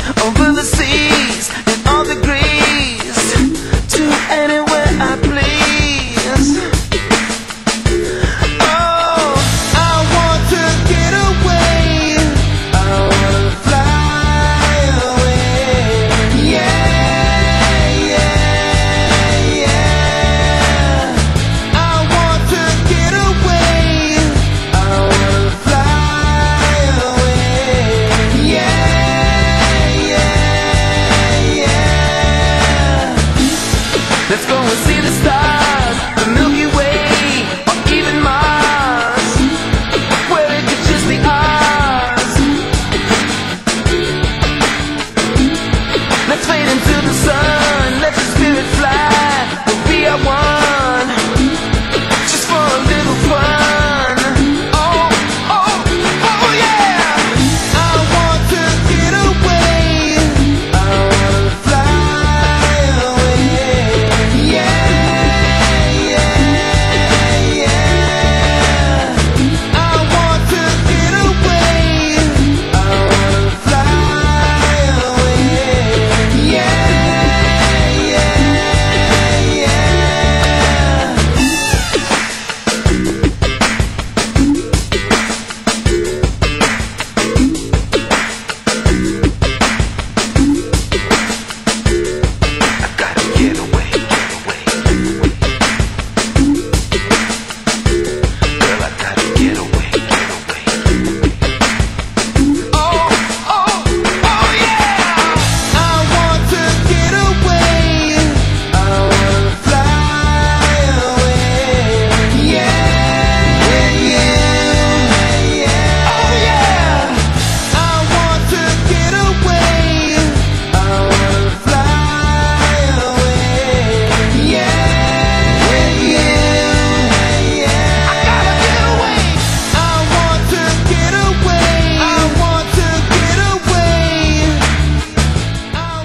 over the sea.